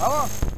来吧。